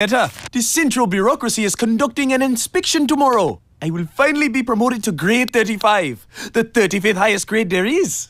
Better. the central bureaucracy is conducting an inspection tomorrow. I will finally be promoted to grade 35, the 35th highest grade there is.